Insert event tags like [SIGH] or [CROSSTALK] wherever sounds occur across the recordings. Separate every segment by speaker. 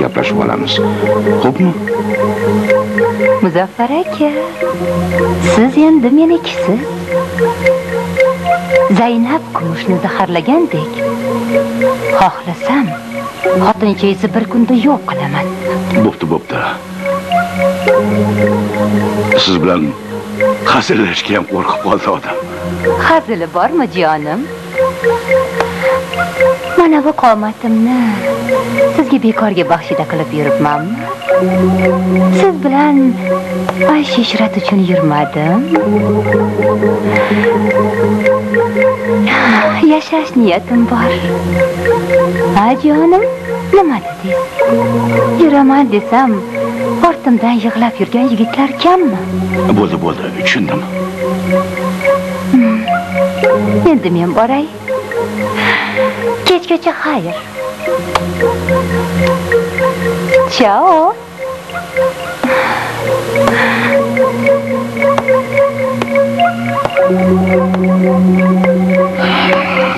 Speaker 1: gaplashib olamiz. Xo'pmi?
Speaker 2: Muzaffar aka siz endi menikisiz zaynab kumushni zaharlagandek xohlasam xotinchangizni bir kunda yo'q qilaman.
Speaker 1: Bo'pti bo'pti. Siz bilan hazillashga ham qo'rqib qoldi odam.
Speaker 2: Hazili bormi jonim mana bu qomatimni sizga bekorga baxshida qilib yuribmanmi? Siz bilan aysh ishrat uchun yurmadim. Yashash niyatim bor. Ha jonim nima dedingiz? Yuraman desam ortimdan yig'lab yurgan yigitlar kammi?
Speaker 1: Bo'ldi bo'ldi tushundim.
Speaker 2: Endi men boray kechgacha xayr chao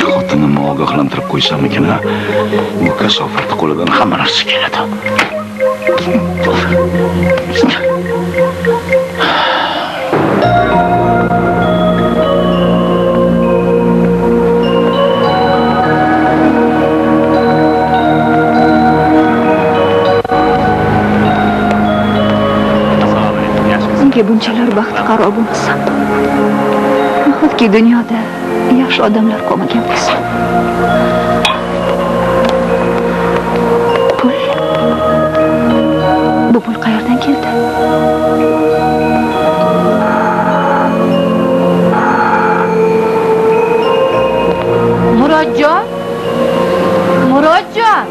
Speaker 1: xotinimni ogohlantirib qo'ysamikin a bu kasofatni qo'lidan hamma narsa keladi
Speaker 3: Nega bunchalar baxti qaro bo'lmasam? Nahotki dunyoda yaxshi odamlar qolmagan bo'lsa? Pul. Bu pul qayerdan keldi?
Speaker 2: murodjon murodjon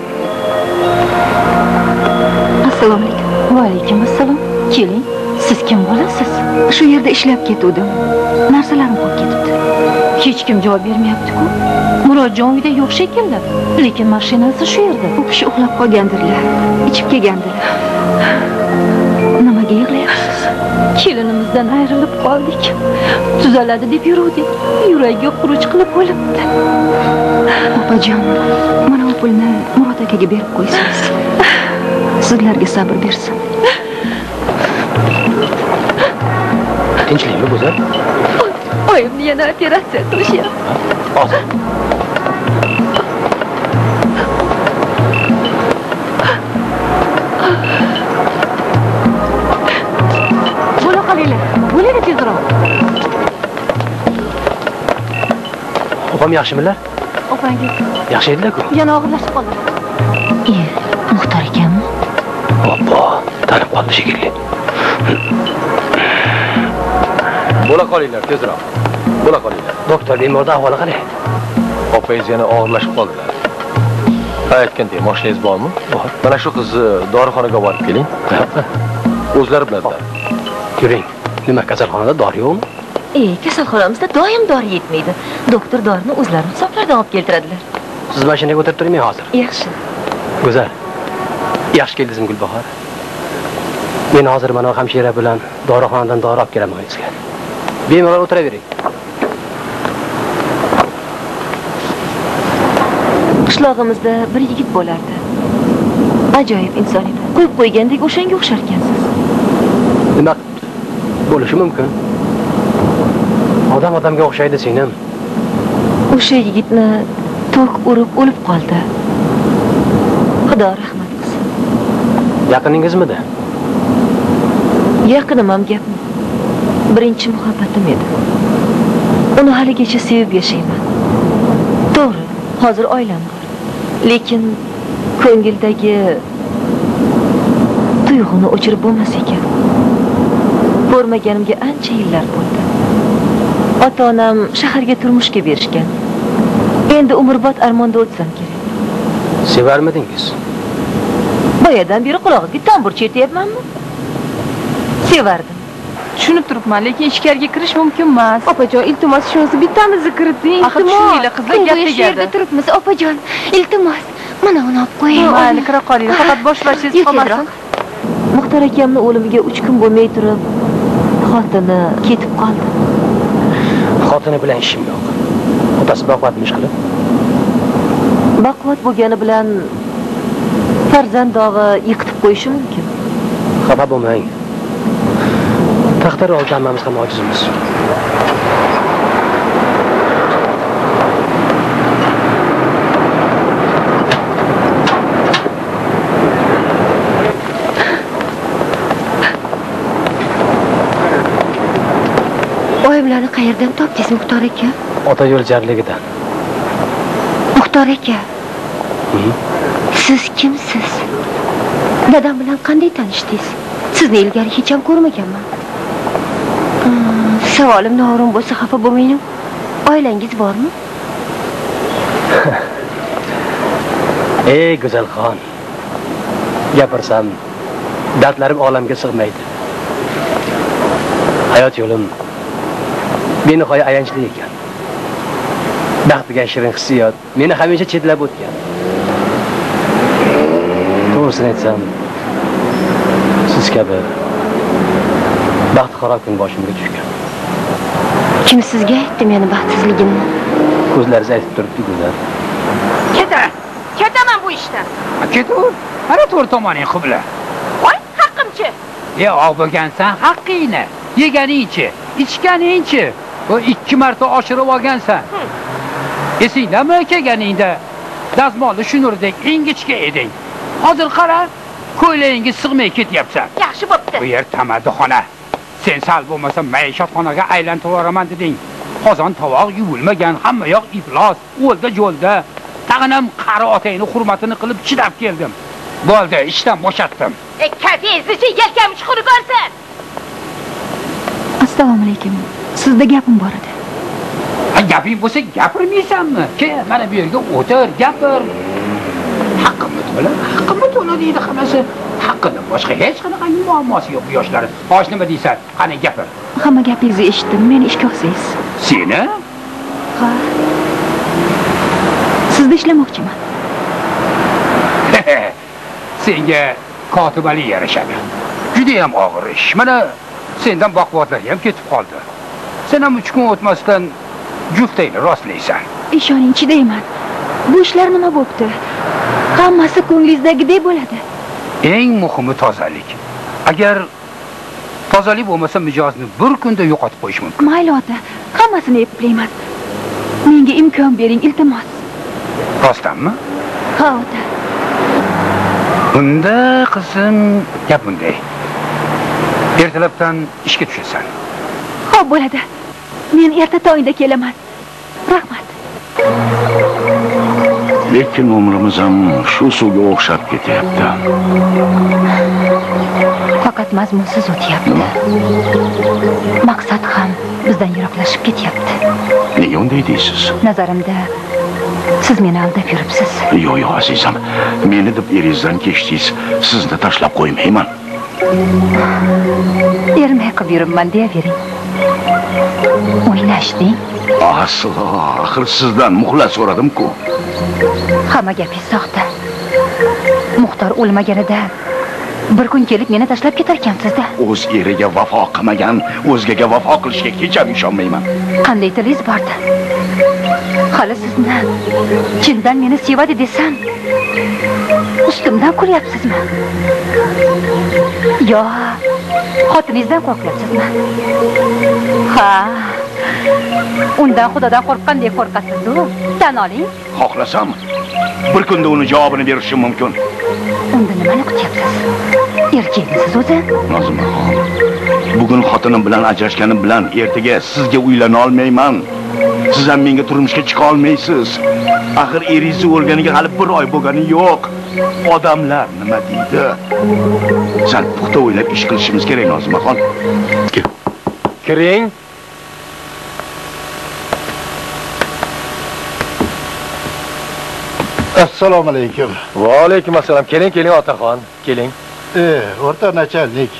Speaker 3: Assalomu alaykum.
Speaker 2: va alaykum assalom keling siz kim bo'lasiz
Speaker 3: Shu yerda ishlab ketuvdim. Narsalarim qolib ketibdi.
Speaker 2: hech kim javob bermayapti-ku murodjon uyda yo'q shekilli lekin mashinasi shu yerda
Speaker 3: U kishi uxlab qolgandirlar. Ichib kelgandirlar. Nimaga yig'layapsiz?
Speaker 2: kelinimizdan ayrilib qoldik tuzaladi deb yuruvdik yuragi xuruj qilib o'libdi
Speaker 3: Opajon, mana bu pulni Murod akaga berib qo'ysangiz. Sizlarga sabr bersin.
Speaker 4: Tinchlikmi go'zal
Speaker 2: oyimni yana operatsiya qilishyapti
Speaker 4: hozir.
Speaker 2: Bo'la qolinglar. Bo'ling tezroq
Speaker 4: opam yaxshimilar?
Speaker 2: Opangiz
Speaker 4: yaxshi edilar-ku
Speaker 2: yana og'irlashib qoldi. E muxtor ekanmi?
Speaker 4: Obbo tanib qoldi shekilli
Speaker 5: Bo'la qolinglar tezroq. Bo'la qolinglar.
Speaker 4: doktor bemorni ahvoli qalay
Speaker 5: Opangiz yana og'irlashib qoldilar. Ha aytgandek, mashinangiz bormi? Bor. Mana shu qizni dorixonaga olib keling. [LAUGHS] O'zlari biladilar.
Speaker 4: yuring nima kasalxonada dori yo'qmi
Speaker 6: E, kasalxonamizda doim dori yetmaydi. Doktor dorini o'zlari hisoblardan olib keltiradilar.
Speaker 4: siz mashinaga o'tirib turing men hozir
Speaker 6: Yaxshi.
Speaker 4: go'zal yaxshi keldingizmi gulbahor men hozir mana hamshira bilan dorixonadan dori olib kelaman sizga bemalol o'tiravering
Speaker 6: Qishlog'imizda bir yigit bo'lardi. Ajoyib inson edi. Qo'yib qo'ygandek o'shanga o'xshar ekansiz.
Speaker 4: nima bo'lishi mumkin odam odamga o'xshaydi singlim
Speaker 6: O'sha yigitni tok urib o'lib qoldi. Xudo rahmat qilsin.
Speaker 4: yaqiningizmidi
Speaker 6: Yaqinim ham gapmi? Birinchi muhabbatim edi. Uni haligacha sevib yashayman. To'g'ri, hozir oilam bor. Lekin ko'ngildagi tuyg'uni o'chirib bo'lmas ekan. Ko'rmaganimga ancha yillar bo'ldi. Ota-onam shaharga turmushga berishgan. Endi umrbod armonda o'tsam kerak.
Speaker 4: sevarmidingiz
Speaker 6: Boyadan beri qulog'iga tambur chertyapmanmi? Sevardim.
Speaker 7: Tushunib turibman lekin ichkariga kirish mumkin emas
Speaker 3: Opajon, iltimos shunisi bittamizni kiriting.
Speaker 7: axir tushuninglar qizlar gap
Speaker 3: Shu yerda
Speaker 7: tegadi
Speaker 3: turibmiz, opajon. Iltimos, mana uni olib qo'ying.
Speaker 7: mayli kira qolinglar faqat bosh qolmasin
Speaker 6: Muxtor akamni o'limiga 3 kun bo'lmay turib xotini ketib qoldi.
Speaker 4: xotini bilan ishim yo'q otasi baquvvatmish qilib
Speaker 6: Baquvvat bo'lgani bilan farzand dog'i yiqitib qo'yishi mumkin
Speaker 4: xafa bo'lmang taqdir oldida hammamiz ham ojizmiz.
Speaker 2: Oyimlarni qayerdan topdingiz muxtor aka?
Speaker 4: Ota yo'l jarligidan.
Speaker 2: Muxtor aka. Siz kimsiz? Dadam bilan qanday tanishdingiz? Sizni ilgari hech ham ko'rmaganman savolim noo'rin bo'lsa xafa bo'lmang oilangiz bormi? [LAUGHS]
Speaker 4: Ey go'zalxon gapirsam dardlarim olamga sig'maydi. Hayot yo'lim benihoya ayanchli ekan. Baxt degan shirin hissiyot meni hamisha chetlab o'tgan. To'g'risini aytsam siz kabi baxtiqaro kun boshimga tushgan.
Speaker 2: Kim sizga aytdi meni baxtsizligimni
Speaker 4: ko'zlaringiz aytib turibdi go'zal
Speaker 8: Ketaman. Ketaman bu ishdan.
Speaker 9: Ketaver. Mana to'rt tomoning qibla.
Speaker 8: Voy, haqqimchi.
Speaker 9: E, og' bo'lgansan, haqqingni. Yeganingchi, ichganingchi. Bu ikki marta oshirib olgansan. Esingdami kelganingda dazmolni shunurdek ingichka eding. Hozir qara, ko'ylagingga sig'may ketyapsan.
Speaker 8: Yaxshi bo'pti.
Speaker 9: Bu yer tamaddixona. Sen sal bo'lmasa maishatxonaga aylantirib yuboraman deding. Qozon tovoq yuvilmagan, hamma yoq iflos, o'lda jo'lda. Tag'in ham qari otangni hurmatini qilib chidab keldim. Bo'ldi, ishdan bo'shatdim.
Speaker 8: E, kafangizni yelkamni chuqurib borsin.
Speaker 3: assalomu alaykum sizda gapim bor edi
Speaker 9: Ha, gaping bo'lsa gapirmaysanmi? Kel, mana bu yerga o'tir, gapir. Haqqimni to'la, haqqimni to'la deydi hammasi. Haqqidan boshqa hech qanaqangi muammosi yo'q bu yoshlar. Xo'sh, nima deysan? Qani gapir.
Speaker 3: hamma gapingizni eshitdim meni ishga olsangiz
Speaker 9: Seni?
Speaker 3: ha sizda ishlamoqchiman [LAUGHS]
Speaker 9: Senga kotibalik yarashadi. Juda ham og'ir ish. Mana sendan baquvvatlar ham ketib qoldi. Sen ham 3 kun o'tmasdan juftangni rostlaysan.
Speaker 3: ishoning chidayman bu ishlar nima bo'pti hammasi ko'nglingizdagidek bo'ladi
Speaker 9: Eng muhimi tozalik. Agar tozalik bo'lmasa mijozni bir kunda yo'qotib qo'yish mumkin.
Speaker 3: mayli ota hammasini eplayman menga imkon bering iltimos
Speaker 9: Rostdanmi?
Speaker 3: ha ota
Speaker 9: Bunda qizim gap bunday. Ertalabdan ishga tushasan.
Speaker 3: ho'p bo'ladi men erta tongda kelaman rahmat
Speaker 1: lekin umrimiz ham shu suvga o'xshab ketyapti.
Speaker 2: Faqat mazmunsiz o'tyapti. Maqsad ham bizdan yiroqlashib ketyapti.
Speaker 1: Nega unday deysiz?
Speaker 2: Nazarimda siz meni aldab yuribsiz.
Speaker 1: Yo'q yo'q azizam meni deb eringizdan kechdingiz sizni tashlab qo'ymayman.
Speaker 2: Ermay qilib yuribman deyavering. O'ynashding
Speaker 1: aslo axir sizdan muhlat so'radim-ku
Speaker 2: hamma gapingiz soxta muxtor o'lmaganida bir kun kelib meni tashlab ketarkansizda.
Speaker 1: O'z eriga vafo qilmagan o'zgaga vafo qilishiga hech ham ishonmayman.
Speaker 2: Qanday tilingiz bordi? Hali sizni chindan meni sevadi desam ustimdan kulyapsizmi yo xotiningizdan qo'rqyapsizmi? Ha undan xudodan qo'rqqandek qo'rqasizu tan oling.
Speaker 1: Xohlasam bir kunda uni javobini berishim mumkin.
Speaker 2: Unda nimani kutyapsiz erkakmisiz o'zi?
Speaker 1: Nozimaxon bugun xotinim bilan ajrashganim bilan ertaga sizga uylana olmayman. Siz ham menga turmushga chiqa olmaysiz. Axir eringizni o'lganiga hali bir oy bo'lgani yo'q. Odamlar nima deydi? Sal puxta o'ylab ish qilishimiz kerak nozimaxon
Speaker 5: Kiring.
Speaker 10: Assalomu alaykum
Speaker 5: Va alaykum assalom. Keling, keling otaxon. Keling.
Speaker 10: e o'rta nachalnik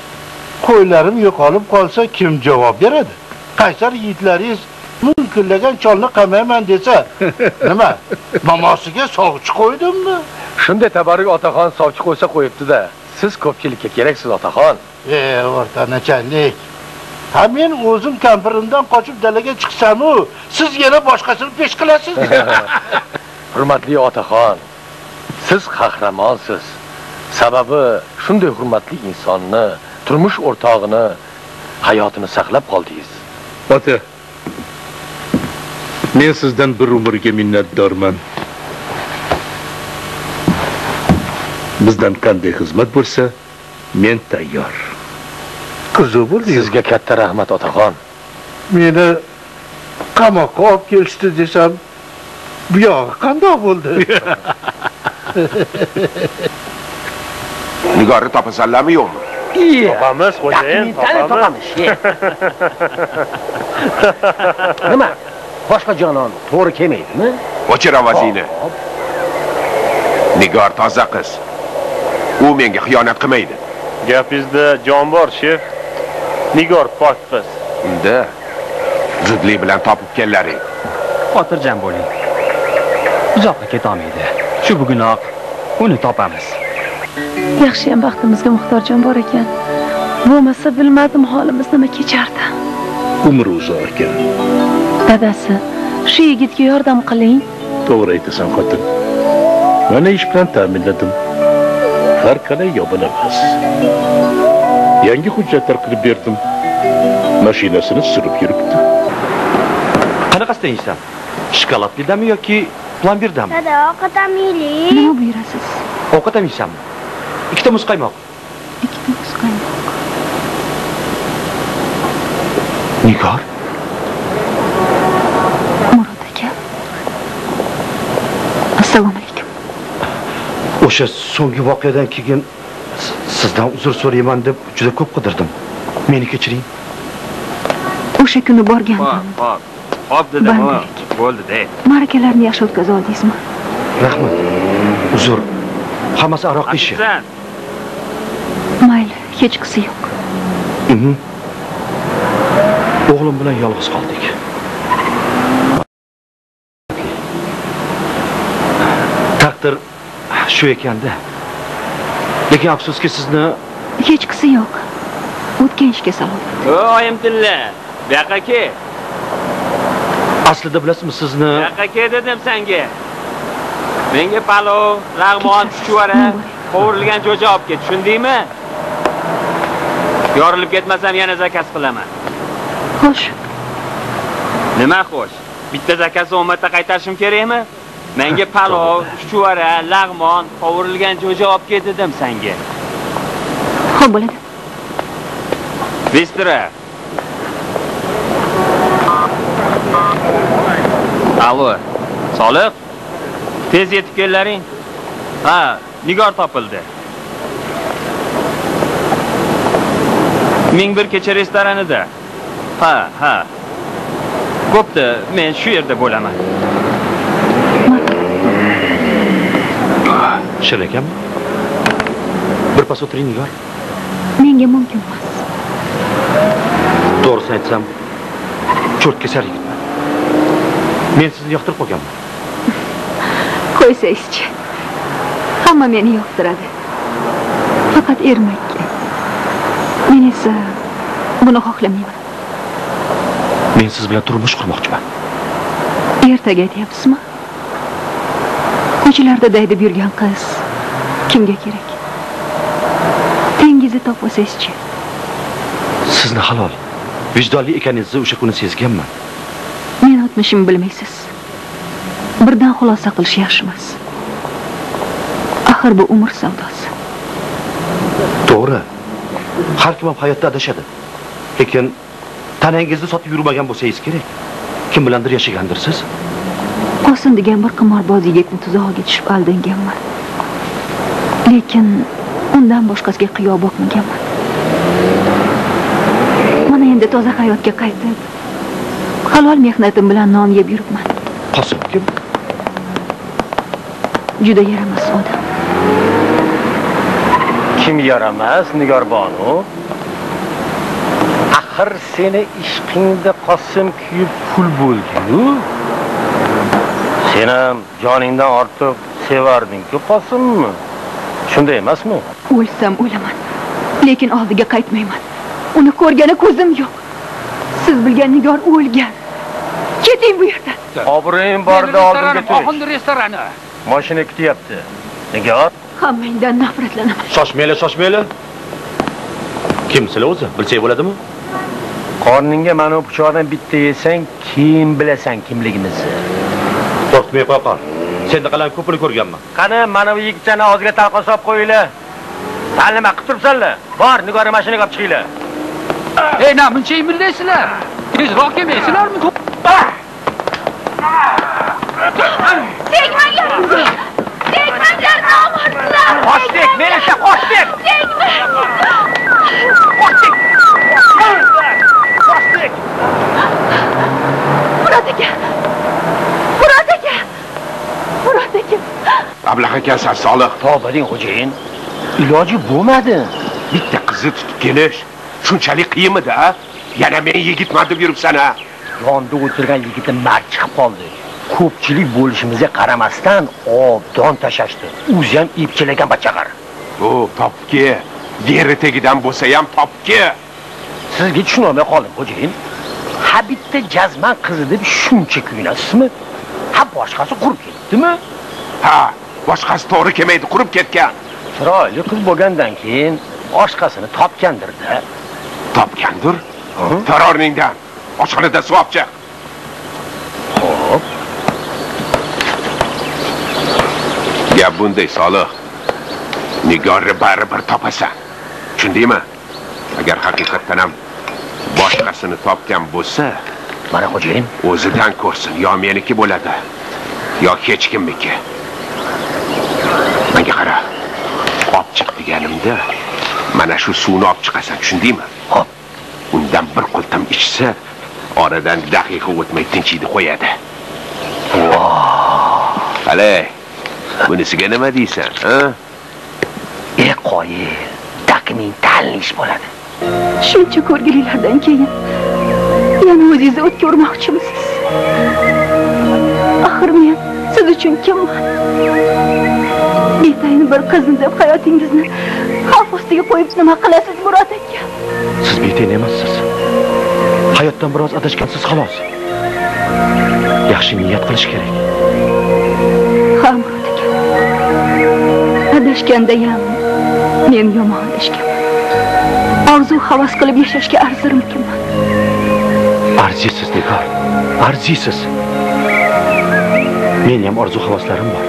Speaker 10: qo'ylarim yo'qolib qolsa kim javob beradi qaysar yigitlaringiz munkillagan cholni qamayman desa [LAUGHS] nima mamosiga sovchi qo'ydimmi
Speaker 5: Shunday tabarruk otaxon sovchi qo'ysa qo'yibdi-da. Siz ko'pchilikka keraksiz otaxon.
Speaker 10: e o'rta nachalnik ha men o'zim kampirimdan qochib dalaga chiqsamu siz yana boshqasini pesh qilasiz [LAUGHS]
Speaker 5: Hurmatli otaxon, siz qahramonsiz. Sababi shunday hurmatli insonni, turmush o'rtog'ini, hayotini saqlab qoldingiz.
Speaker 11: ota men sizdan bir umrga minnatdorman bizdan qanday xizmat bo'lsa men tayyor qiziq bo'ldi
Speaker 5: Sizga katta rahmat otaxon.
Speaker 11: meni qamoqqa olib kelishdi desam bu yog'i qandoq bo'ldi [LAUGHS]
Speaker 12: Nigorni topasanlarmi yo'qmi?
Speaker 5: Topamiz, xo'jayin, topamiz. [LAUGHS]
Speaker 13: Nima? Boshqa jonon to'g'ri kelmaydimi?
Speaker 12: O'chir ovozingni. Nigor toza qiz. U menga xiyonat qilmaydi.
Speaker 14: Gapingizda jon bor, shef. Nigor pok qiz.
Speaker 12: Unda zudlik bilan topib kellaring.
Speaker 15: Xotirjam bo'ling. Uzoqqa ketolmaydi. Shu bugunoq uni topamiz.
Speaker 3: Yaxshiyam baxtimizga muhtojjon bor ekan. Bo'lmasa bilmadim holimiz nima kechardi.
Speaker 11: umri uzoq ekan
Speaker 3: Dadasi, shu yigitga yordam qiling.
Speaker 11: to'g'ri aytasan xotin mana ish bilan ta'minladim har qalay yomon emas yangi hujjatlar qilib berdim mashinasini surib yuribdi
Speaker 15: Qanaqasidan yeysan? Shokoladlidami yoki plambirdami?
Speaker 8: Dada, ovqatam yeylik.
Speaker 3: Nima buyurasiz?
Speaker 15: Ovqat ham yeysanmi? Ikkita muzqaymoq.
Speaker 3: Ikkita muzqaymoq.
Speaker 15: Nigor,
Speaker 3: Murod aka. Assalomu alaykum.
Speaker 15: o'sha so'nggi voqeadan keyin sizdan uzr so'rayman deb juda ko'p qidirdim. Meni kechiring.
Speaker 3: O'sha kuni borgandim.
Speaker 16: hop. Hop dedim,
Speaker 3: Bandalik.
Speaker 16: Bo'ldi-da.
Speaker 3: Ma'rakalarni yaxshi o'tkaza oldingizmi?
Speaker 15: Rahmat. Uzr. Hammasi aroq ishi.
Speaker 3: Mayli, hech qisi yo'q.
Speaker 15: Mhm. O'g'lim bilan yolg'iz qoldik. Taqdir shu ekanda. Lekin afsuski sizni
Speaker 3: Hech qisi yo'q. O'tgan ishga salovat.
Speaker 16: O, oyim tilla. Bu yoqqa kel.
Speaker 15: Aslida bilasizmi sizni
Speaker 16: yoqqa kel dedim senga. Menga palov, lag'mon, chuchvara, qovurilgan jo'ja olib ket, tushundingmi? Yorilib ketmasam yana zakaz qilaman.
Speaker 3: Xo'sh,
Speaker 16: Nima xo'sh? Bitta zakasni ummatga qaytarishim kerakmi? Menga palov, chuchvara, lag'mon, qovurilgan jo'ja olib ket dedim senga.
Speaker 3: xo'p bo'ladi.
Speaker 16: Bistra. Alo. Soliq. Tez yetib kellaring. Ha, Nigor topildi. Ming bir kecha restoranida. Ha, ha. Bo'pti, men shu yerda bo'laman.
Speaker 15: Shir ekanmi? Birpas o'tiring Nigor.
Speaker 3: Menga mumkin emas.
Speaker 15: To'g'risini aytsam, cho'rtkesar yigitman. Men sizni yoqtirib qolganman. [LAUGHS]
Speaker 3: Qo'ysangizchi. Hamma meni yoqtiradi. Faqat ermakka. Men esa buni xohlamayman.
Speaker 15: Men siz bilan turmush qurmoqchiman.
Speaker 3: Ertaga aytyapsizmi? Ko'chalarda daydib yurgan qiz kimga kerak? Tengizni topolsangizchi.
Speaker 15: Sizni halol, vijdonli ekaningizni o'sha kuni sezganman.
Speaker 3: Men o'tmishimni bilmaysiz. Birdan xulosa qilish yaxshi emas. Axir bu umr savdosi.
Speaker 15: To'g'ri. Har kim ham hayotda adashadi. Lekin tanangizni sotib yurmagan bo'lsangiz kerak. Kim bilandir yashagandirsiz.
Speaker 3: Qosim degan bir qimorboz yigitni tuzog'iga tushib aldanganman. Lekin undan boshqasiga qiyo boqmaganman. Mana endi toza hayotga qaytib, halol mehnatim bilan non yeb yuribman.
Speaker 15: Qosim kim?
Speaker 3: Juda yaramas odam.
Speaker 5: Kim yaramas Nigor bonu? Axir seni ishqingda Qosim kuyib pul bo'ldi-yu. Sen ham joningdan ortiq sevarding-ku Qosimni. Shunday emasmi?
Speaker 3: O'lsam o'laman, lekin oldiga qaytmayman. Uni ko'rgani ko'zim yo'q. Siz bilgan Nigor o'lgan. Keting bu yerdan.
Speaker 5: Obro'ying borda oldinga
Speaker 16: Restoran,
Speaker 5: tur.
Speaker 16: Oxundi restorani.
Speaker 5: Mashina kutyapti. Nigor,
Speaker 3: hammangdan nafratlanaman
Speaker 15: Shoshmaylar, shoshmaylar. Kimsizlar o'zi? Bilsak bo'ladimi?
Speaker 5: Qorningga mana bu pichoqdan bitta yesang, keyin bilasan kimligimizni.
Speaker 15: Qo'rqmay qo'ya qol. Senda qalam ko'pini ko'rganman.
Speaker 5: Qani, mana bu yigitchani og'ziga talqon solib qo'yinglar. Ta'lima qilib turibsanlar. Bor, Nigora mashinaga olib chiqinglar.
Speaker 9: Ey na buncha imildaysizlar tezroq kelmaysizlarmi
Speaker 17: Tegmanglar! Tegmanglar, nomardlar!
Speaker 5: Qochdik, menimcha qochdik. Qochdik. Qochdik.
Speaker 3: murod aka murod aka murod aka
Speaker 12: ablah ekansan solih
Speaker 5: Tavbaling xo'jayin. Iloji bo'lmadi.
Speaker 12: bitta qizni tutib kelish shunchalik qiyinmidi a yana men yigitman deb yuribsan a
Speaker 5: Yonda o'tirgan yigitim mard chiqib qoldi. Ko'pchilik bo'lishimizga qaramasdan obdon tashashdi. O'zi ham epchilagan bachaqar.
Speaker 12: o topki yeri tagidan bo'lsa ham topki
Speaker 5: Sizga tushunolmay qoldim, xo'jayin. Ha bitta jazman qizi deb shuncha kuyinasizmi? Ha boshqasi qurib ketdimi?
Speaker 12: ha boshqasi to'g'ri kelmaydi qurib ketgan
Speaker 5: Chiroyli qiz bo'lgandan keyin boshqasini topgandir-da.
Speaker 12: Topgandir. Tarorningdan oshxonada suv olib chiq
Speaker 5: Xo'p,
Speaker 12: gap bunday solih nigorni baribir topasan tushundingmi? Agar haqiqatdan ham boshqasini topgan bo'lsa
Speaker 5: mana xo'jayin,
Speaker 12: o'zidan ko'rsin yo meniki bo'ladi yo hech kimniki. Menga qara olib chiq deganimda mana shu suvni olib chiqasan tushundingmi?
Speaker 5: Hop.
Speaker 12: undan bir qultam ichsa oradan daqiqa o'tmay tinchiydi qo'yadi. Qalay bunisiga nima deysan a
Speaker 5: e qoyi, dokumentalniy ish bo'ladi.
Speaker 3: shuncha ko'rgiliklardan keyin yana o'zingizni o'tga urmoqchimisiz axir men siz uchun kimman betayin bir qizni deb hayotingizni xavf ostiga qo'yib nima qilasiz murod aka
Speaker 15: Siz betayin emassiz. Hayotdan biroz adashgansiz xolos. Yaxshi niyat qilish kerak.
Speaker 3: ha murod aka adashgandayam men yomon adashganman orzu havas qilib yashashga arzirmikinman
Speaker 15: Arziysiz, Nigor. Arziysiz. Men ham orzu havaslarim bor.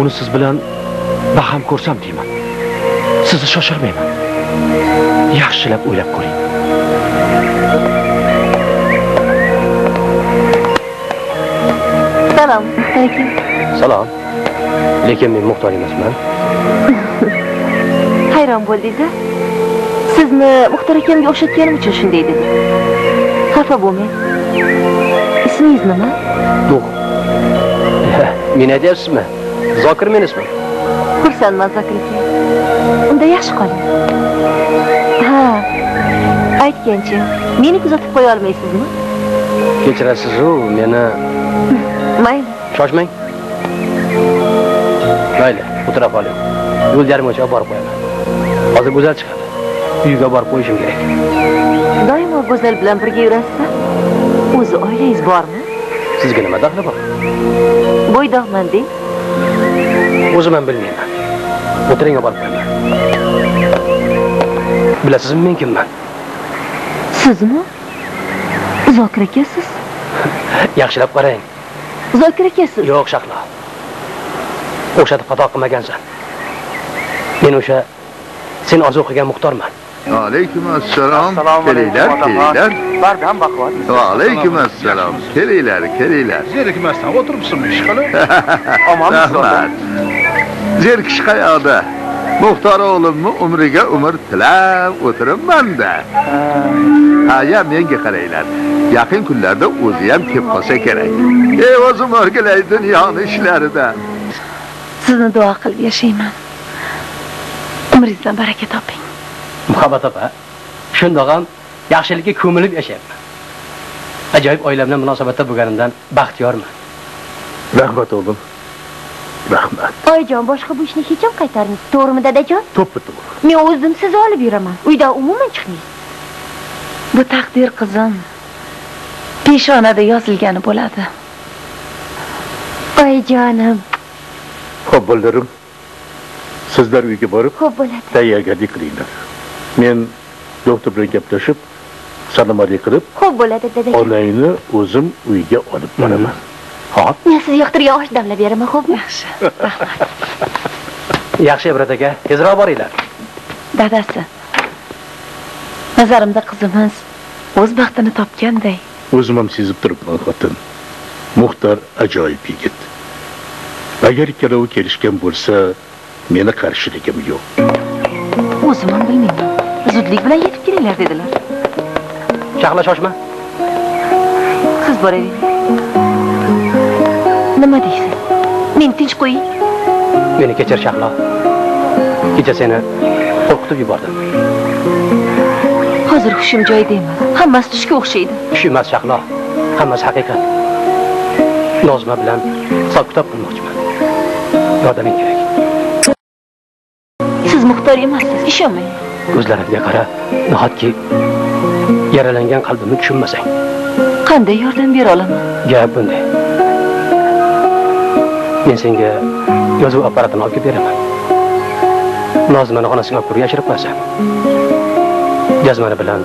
Speaker 15: Uni siz bilan baham ko'rsam deyman. Sizni shoshirmayman. Yaxshilab o'ylab ko'ring.
Speaker 6: Salom, aka.
Speaker 4: Salom. Lekin men muxtor emasman. [LAUGHS]
Speaker 6: Hayron bo'ldingiz Sizni Muxtor akamga o'xshatganim uchun shunday dedim. Xafa bo'lmang. Ismingiz nima?
Speaker 4: Yo'q. [LAUGHS] Meni aytyapsizmi? Zokir men ismim.
Speaker 6: Xursandman Zokir aka. Unda yaxshi qoling. Ha. Aytgancha, meni kuzatib qo'ya olmaysizmi?
Speaker 4: Kechirasiz-u, meni
Speaker 6: Mayli.
Speaker 4: shoshmang. Mayli, o'tirib oling. Yo'l yarmigacha olib borib qo'yaman. Hozir go'zal chiqadi. Uyga borib qo'yishim kerak.
Speaker 6: Doimo go'zal bilan birga yurasiz. O'zi oilangiz bormi?
Speaker 4: Sizga nima daxli bor?
Speaker 6: Bo'ydoqman deng.
Speaker 4: O'zim ham bilmayman. O'tiring olib qo'yaman. Bilasizmi men kimman?
Speaker 6: Sizmi? Zokir akasiz? [LAUGHS]
Speaker 4: Yaxshilab qarang.
Speaker 6: Zokir akasiz?
Speaker 4: Yo'q, Shahlo. O'xshatib xato qilmagansan. Men o'sha sen orzu qilgan muxtorman.
Speaker 10: Alaykum assalom kelinglar kelinglar
Speaker 5: Bardam baquvvat.
Speaker 10: va alaykum assalom kelinglar kelinglar
Speaker 18: zerikmasdan o'tiribsizmi ish qilib
Speaker 10: rahmat zerkish qayoqda muxtor o'g'limni umriga umr tilab o'tiribmanda ha ya menga qaranglar yaqin kunlarda o'zi ham kelib qolsa kerak. Ey o'zim o'rgilay dunyoni ishlarida
Speaker 3: sizni duo qilib yashayman. Umringizdan baraka toping
Speaker 4: Muhabbat opa. Shundoq ham yaxshilikka ko'milib yashayapman. Ajoyib oilam bilan munosabatda bo'lganimdan baxtiyorman.
Speaker 10: rahmat o'g'lim. Rahmat.
Speaker 11: Oyijon boshqa bu ishni hech ham qaytarmaysiz. To'g'rimi dadajon?
Speaker 10: To'ppa to'g'ri.
Speaker 11: Men o'zim sizni olib yuraman. Uydan umuman chiqmaysiz.
Speaker 3: Bu taqdir qizim. Peshonada yozilgani bo'ladi.
Speaker 11: Oyijonim
Speaker 10: ho'p bo'ldirim.
Speaker 11: Sizlar uyga borib
Speaker 2: xo'p bo'ladi.
Speaker 11: tayyorgarlik qilinglar men doktor bilan gaplashib salomatlik qilib
Speaker 2: xo'p bo'ladi dadajon
Speaker 11: onangni o'zim uyga olib boraman. Hop
Speaker 2: men siz yoqtirgan osh damlab beraman xo'pmi yaxshi.
Speaker 4: Yaxshi ibrat aka tezroq boringlar.
Speaker 6: Dadasi nazarimda qizimiz o'z baxtini topganday.
Speaker 11: O'zim ham sezib turibman xotin. Muxtor ajoyib yigit. Agar ikkalovi kelishgan bo'lsa meni qarshiligim yo'q.
Speaker 6: O'zim ham bilmayman zudlik bilan yetib kelinglar dedilar.
Speaker 4: Shahlo shoshma.
Speaker 6: Siz boravering nima deysiz? Meni tinch qo'ying.
Speaker 4: Meni kechir shahlo kecha seni qo'rqitib yubordim.
Speaker 6: Hozir hushim joyida emas. Hammasi tushga o'xshaydi.
Speaker 4: Shu emas shahlo hammasi haqiqat. Nozima bilan hisob kitob qilmoqchiman. Yordaming kerak.
Speaker 6: Siz muxtor emassiz. Ishonmang
Speaker 4: ko'zlarimga qara nahotki yaralangan qalbimni tushunmasang?
Speaker 6: Qanday yordam bera olaman?
Speaker 4: Gap bunday. Men senga yozuv apparatini olib kelib beraman. Nozimani xonasiga olib kirib yashirib qo'yasan. Jazmani bilan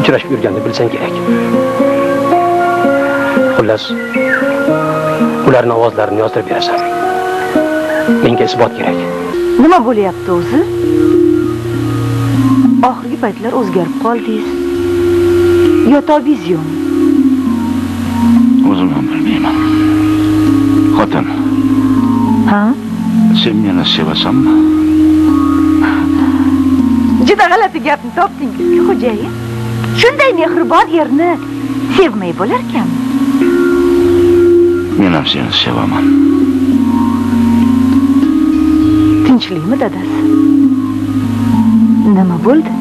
Speaker 4: uchrashib yurganini bilsang kerak. Xullas ularni ovozlarini yozdirib berasan. Menga isbot kerak.
Speaker 6: Nima bo'lyapti o'zi oxirgi paytlar o'zgarib qoldingiz. Yo tobingiz yo'qmi
Speaker 1: o'zim ham bilmayman. Xotin.
Speaker 6: Ha?
Speaker 1: Sen meni sevasanmi?
Speaker 6: Juda g'alati gapni topdingiz xo'jayin. Shunday mehribon erni sevmay bo'larkan.
Speaker 1: Men ham seni sevaman.
Speaker 6: Tinchlikmi dadasi nima bo'ldi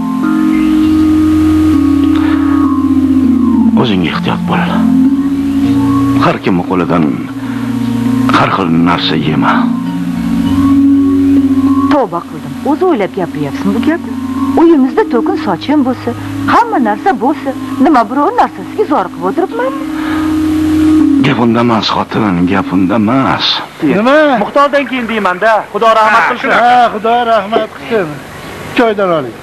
Speaker 1: o'zing ehtiyot bo'l. Har kimni qo'lidan har xil narsa yema.
Speaker 6: Tavba qildim. O'zi o'ylab gapiryapsizmi bu gapni. Uyimizda to'kin sochim bo'lsa hamma narsa bo'lsa nima biror narsasiga zoriqib o'tiribman.
Speaker 1: Gap unda emas xotin gap unda emas.
Speaker 10: Nima?
Speaker 15: Muxtordan keyin deymanda. Xudo rahmat qilsin.
Speaker 10: ha xudo rahmat qilsin choydan oling.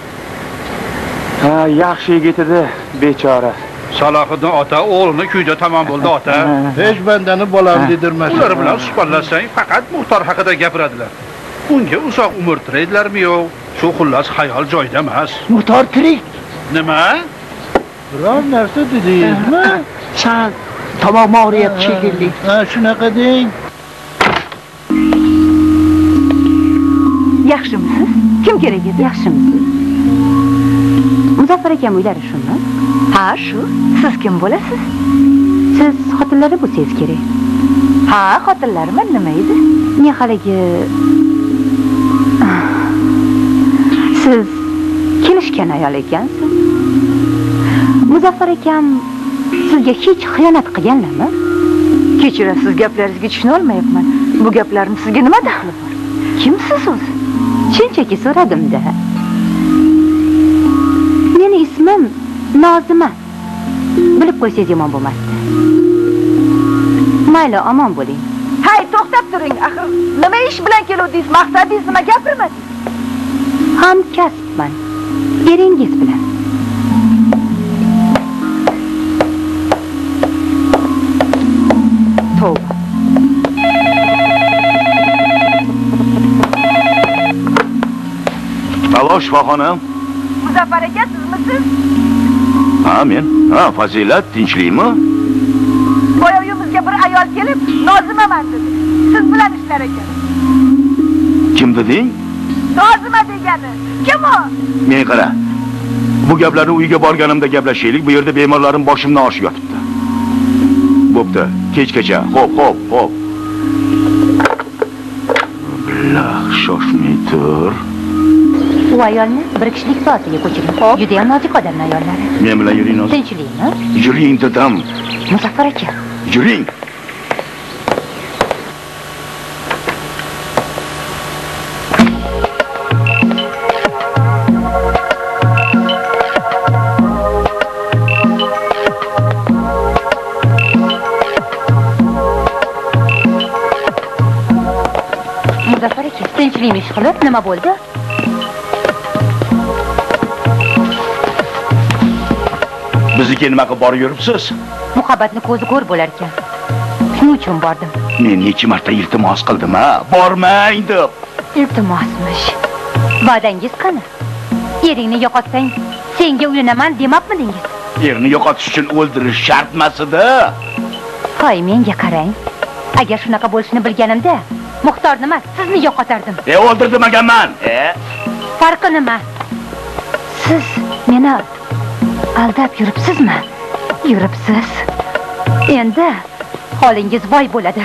Speaker 15: Ha yaxshi yigit edi bechora.
Speaker 18: Salohiddin ota o'g'lini kuyda tamom bo'ldi ota. [LAUGHS]
Speaker 10: Hech bandani bolam dedirmasin
Speaker 18: ular bilan suhbatlashsang faqat muxtor haqida gapiradilar. Unga uzoq umr tilaydilarmi yo'q shu xullas xayol joyida emas.
Speaker 10: Muxtor tirik.
Speaker 18: Nima?
Speaker 10: Biror narsa dedingizmi
Speaker 6: sal tomog'im og'riyapti shekilli.
Speaker 10: Ha shunaqa deng.
Speaker 6: Yaxshimisiz kim kerak edi?
Speaker 2: Yaxshimisiz? Muzaffar akam uylari shumi
Speaker 6: ha shu. Siz kim bo'lasiz?
Speaker 2: Siz xotinlari bo'lsangiz kerak.
Speaker 6: Ha xotinlarimi nima edi?
Speaker 2: Men haligi siz kelishgan ayol ekansiz. Muzaffar akam sizga hech xiyonat qilganlarmi?
Speaker 6: Kechirasiz gaplaringizga tushuna olmayapman bu gaplarni sizga nima daxli bor? Kimsiz o'zi
Speaker 2: shunchaki so'radimda meni ismim nozima. Bilib qo'ysangiz yomon bo'lmasdi. Mayli omon bo'ling.
Speaker 6: Hay to'xtab turing axir. Nima ish bilan keluvdingiz? Maqsadingiz nima gapirmadingiz?
Speaker 2: Hamkasbman eringiz bilan
Speaker 1: shifoxona
Speaker 6: muzaffar aka sizmisiz
Speaker 1: ha men ha fazilat tinchlikmi
Speaker 6: boya uyimizga bir ayol kelib nozimaman dedi. Siz bilan ishlar ekan
Speaker 1: kim deding
Speaker 6: nozima degani kim u
Speaker 1: men qara bu gaplarni uyga borganimda gaplashaylik bu yerda bemorlarim boshimdan oshib yotibdi bo'pti kechgacha xo'p xo'p xo'p billah shoshmay tur
Speaker 2: u ayolni bir kishilik soatiga ko'chiring. Judayam nozik odamni ayollari
Speaker 1: men bilan yuring nozik
Speaker 2: tinchlikmi
Speaker 1: yuring dedim
Speaker 2: muzaffar aka.
Speaker 1: Yuring.
Speaker 2: Muzaffar aka tinchlik tegishli ish qilib nima bo'ldi
Speaker 1: bizniki nima qilib borib yuribsiz?
Speaker 2: Muhabbatni ko'zi ko'r bo'lar ekan. Shuning uchun bordim.
Speaker 1: Men necha marta iltimos qildim a bormang deb.
Speaker 2: Iltimosmish. Va'dangiz qani? Eringni yo'qotsang senga uylanaman demabmidingiz?
Speaker 1: Erni yo'qotish uchun o'ldirish shartmasida.
Speaker 2: Hoy menga qarang. Agar shunaqa bo'lishini bilganimda muxtorni emas sizni yo'qotardim.
Speaker 1: E o'ldir demaganman e?
Speaker 2: Farqi nima? Siz meni aldab yuribsizmi? Yuribsiz. Endi holingiz voy bo'ladi.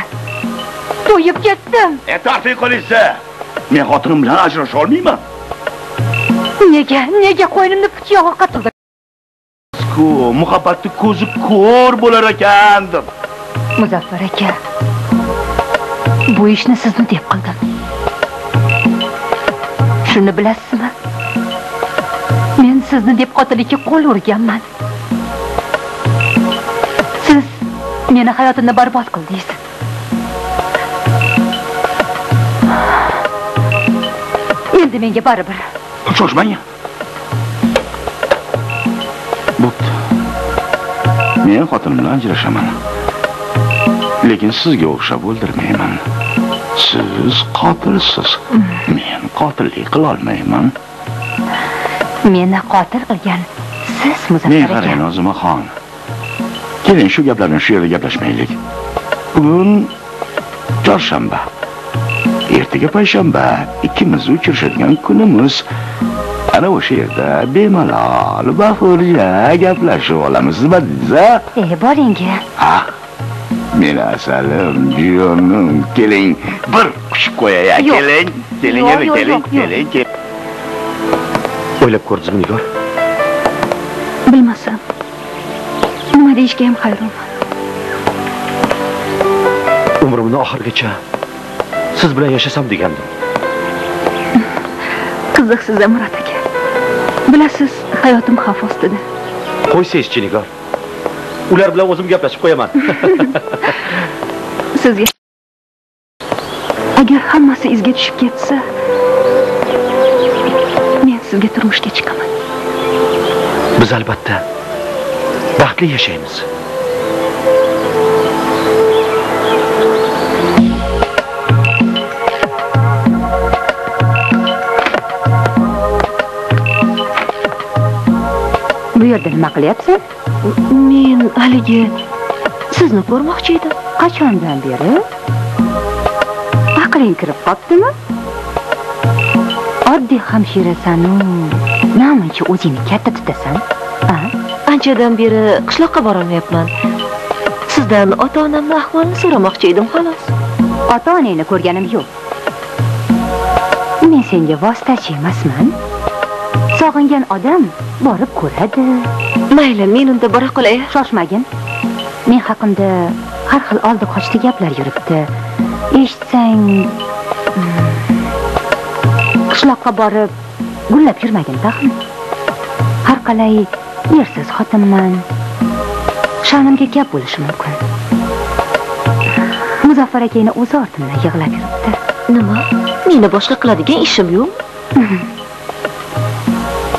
Speaker 2: To'yib ketdim.
Speaker 1: E torting qo'lingizda men xotinim bilan ajrasha olmayman.
Speaker 2: Nega nega qo'ynimni pichog'i qatildi?
Speaker 1: Ku muhabbatni ko'zi ko'r bo'lar ekan deb.
Speaker 2: Muzaffar aka bu ishni sizni deb qildim. Shuni bilasizmi sizni deb qotillikka qo'l urganman. Siz meni hayotimni barbod qildingiz endi menga baribir.
Speaker 1: Shoshmang bo'pti. Men xotinim bilan ajrashaman. Lekin sizga o'xshab o'ldirmayman. Siz qotilsiz. Men qotillik qilolmayman
Speaker 2: meni qotil qilgan siz
Speaker 1: men
Speaker 2: muzaffar
Speaker 1: qarang
Speaker 2: aka
Speaker 1: nozimaxon keling shu gaplarni shu yerda gaplashmaylik. Bugun chorshanba. Ertaga payshanba ikkimiz uchrashadigan kunimiz. Ana o'sha yerda bemalol bahurja gaplashib olamiz nima deysiz a
Speaker 2: e boring
Speaker 1: ah meni asalim jiyonim keling. Bir qushib qo'yay a,
Speaker 2: Yo'q.
Speaker 1: keling. Keling keling keling
Speaker 15: o'ylab ko'rdingizmi nigor
Speaker 3: bilmasam. Nima deyishga ham hayronman
Speaker 15: umrimni oxirigacha siz bilan yashasam degandim.
Speaker 3: Qiziqsiz murat aka. Bilasiz hayotim xavf ostida.
Speaker 15: Qo'ysangizchi nigor ular bilan o'zim gaplashib qo'yaman. [LAUGHS]
Speaker 3: Sizga agar hammasi izga tushib ketsa sizga turmushga chiqaman.
Speaker 15: Biz albatta baxtli yashaymiz.
Speaker 2: Bu yerda nima qilyapsan
Speaker 6: Men haligi sizni ko'rmoqchi edim.
Speaker 2: qachondan beri? Aqling kirib qolibdimi oddiy hamshirasanu. Namuncha o'zingni katta tutasan? A?
Speaker 6: Anchadan beri qishloqqa borolmayapman. Sizdan ota-onamning ahvolini so'ramoqchi edim xolos.
Speaker 2: ota onangni ko'rganim yo'q. Men senga vositachi emasman. Sog'ingan odam borib ko'radi.
Speaker 6: Mayli, men unda bora qolay.
Speaker 2: shoshmagin. Men haqimda har xil oldi qochdi gaplar yuribdi. Eshitsang mm, qishloqqa borib gullab yurmagin tag'in har qalay yersiz xotinman sha'nimga gap bo'lishi mumkin muzaffar akangni o'zi ortimdan yig'lab yuribdi
Speaker 6: Nima? Meni boshqa qiladigan ishim yo'q. [LAUGHS]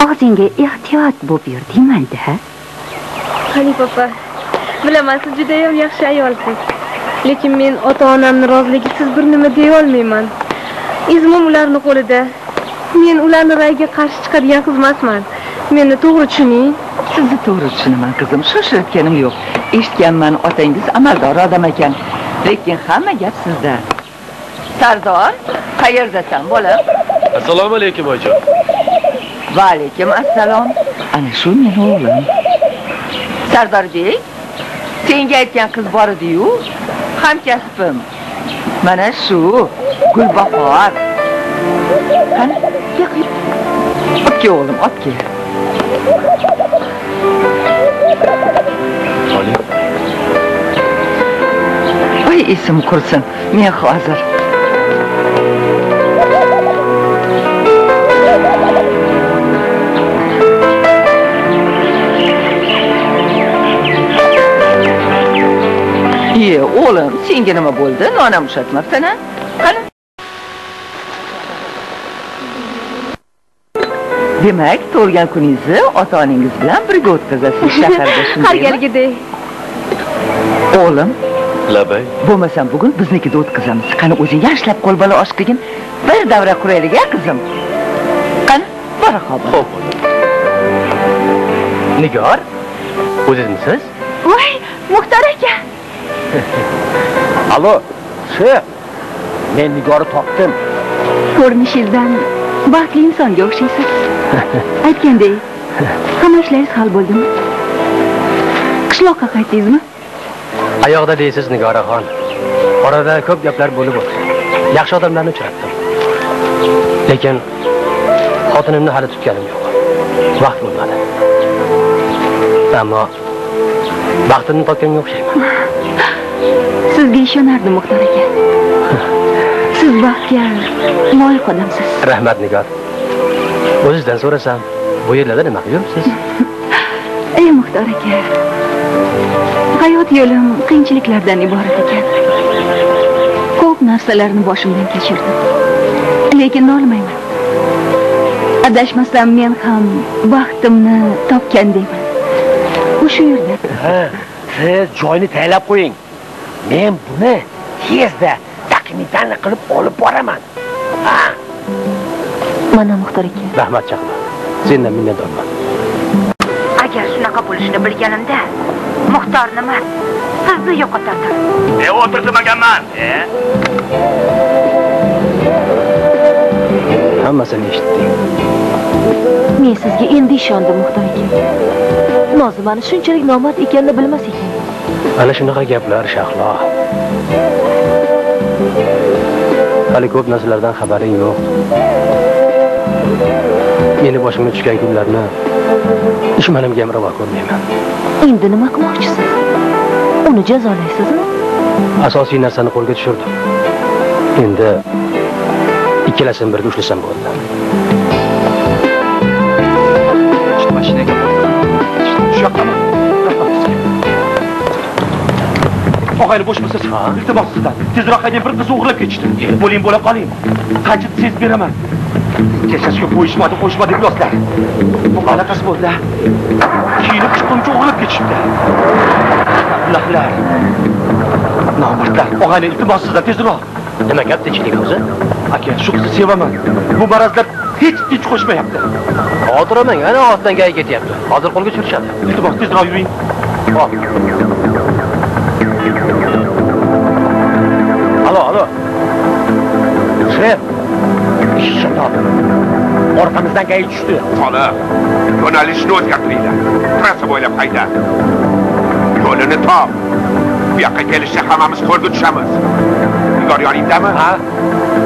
Speaker 2: og'zingga ehtiyot bo'lib yur deymanda
Speaker 19: Hanif opa, bilaman siz juda ham yaxshi ayolsiz. Lekin men ota-onamni roziligisiz bir nima deya olmayman. Izmim ularning qo'lida. Men ularning rayiga qarshi chiqadigan qiz emasman. Meni to'g'ri tushuning.
Speaker 20: sizni to'g'ri tushunaman qizim. Shoshayotganim yo'q. Eshitganman otangiz amaldor odam ekan. Lekin hamma gap sizda. Sardor qayerdasan bolam
Speaker 5: assalomu alaykum oyijon
Speaker 20: va alaykum assalom. Ana shu meni o'g'lim. Sardorbek senga aytgan qiz bor ediyu. Hamkasbim. Mana shu gulbahor qani yo'q otga o'g'lim otga. Voy esim qursin men hozir. Iye o'g'lim senga nima bo'ldi? Nonam ushatmabsan a qani demak tug'ilgan kuningizni ota onangiz bilan birga o'tkazasiz shaharda [LAUGHS]
Speaker 19: har
Speaker 20: shundaymi
Speaker 19: galgidek.
Speaker 20: O'g'lim.
Speaker 21: Labay.
Speaker 20: Bo'lmasam bugun biznikida o'tkazamiz. Qani o'zing yaxshilab qo'l bola oshligin bir davra quraylik a qizim? Qani bora ho'p
Speaker 4: nigor o'zingmisiz
Speaker 3: voy muxtor aka. [LAUGHS]
Speaker 15: Alo shef men nigori topdim.
Speaker 3: Ko'rinishingizdan baxtli insonga o'xshaysiz. Aytgandek hamma ishlaringiz hal bo'ldimi? Qishloqqa qaytdingizmi?
Speaker 4: Oyoqda deysiz nigoraxon orada ko'p gaplar bo'lib o'tdi. Yaxshi odamlarni uchratdim. Lekin xotinimni hali tutganim yo'q. Vaqt bo'lmadi. Ammo baxtimni topganga o'xshayman.
Speaker 3: Sizga ishonardim muxtor aka [LAUGHS] siz baxtga loyiq odamsiz
Speaker 4: rahmat nigor. O'zizdan so'rasam bu yerlarda nima qilib yuribsiz [LAUGHS]
Speaker 3: ey muxtor aka hayot yo'lim qiyinchiliklardan iborat ekan. Ko'p narsalarni boshimdan kechirdim. Lekin nolimayman adashmasam men ham baxtimni topgandayman o'sha yerda.
Speaker 15: Siz joyni tayyorlab qo'ying. Men buni tezda taxmindan qilib olib boraman. Ha?
Speaker 6: Mana muxtor aka.
Speaker 4: Rahmat chaqma. Sendan minnatdorman.
Speaker 2: Agar shunaqa bo'lishini bilganimda muxtor nima? Sizni yo'qotardim.
Speaker 1: E o'tir demaganman e?
Speaker 4: Hammasini eshitding
Speaker 6: men sizga endi ishondim muxtor aka. Nozimani shunchalik nomard ekanini bilmas ekan
Speaker 4: ana shunaqa gaplar shahlo hali ko'p narsalardan xabaring yo'q. Meni boshimga tushgan kunlarni dushmanimga ham ravo ko'rmayman.
Speaker 6: Endi nima qilmoqchisiz uni jazolaysizmi?
Speaker 4: Asosiy narsani qo'lga tushirdim. Endi ikkalasini birga ushlasam bo'ldi.
Speaker 15: Mashinaga. Shu yoqqami og'ayni bo'shmisiz? Iltimos sizdan tezroq haydang bir qizni o'g'irlab ketishdi. Bo'ling bo'la qoling. Qancha sezib beraman. Kechasiga qo'yishmadi qo'yishmadi deb yozlar bu qanaqasi bo'ldi kiyinib chiqquncha o'g'irlab ketishibdi. Ablahlar nomardlar og'ayni iltimos sizdan tezroq.
Speaker 4: Nima gap tinchlik o'zi?
Speaker 15: Aka shu qizni sevaman. Bu marazlar hech tinch qo'shmayapti.
Speaker 4: Xotiraman ana ortidan gay ketyapti. Hozir qo'lga tushirishadi.
Speaker 15: Iltimos tezroq yuring hop topdim orqamizdan gay tushdi
Speaker 12: Solih, yo'nalishni o'zgartiringlar. Trassa bo'ylab hayda. Yo'lini top. Bu yoqqa kelishda hammamiz qo'lga tushamiz. Nigor yoningdami?
Speaker 15: Ha?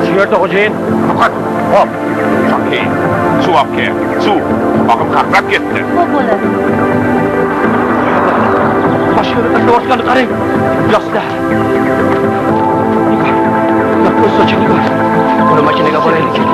Speaker 15: Shu yerda xo'jayin.
Speaker 12: Faqat hop. Shoki, suv olib kel. Suv. Oqim qaqrab ketdi.
Speaker 6: xo'p bo'ladi
Speaker 15: Mashinani tashlayotganini qarang. Yoshlar. Nigor. Soching Nigor.
Speaker 4: buni mashinaga boraylik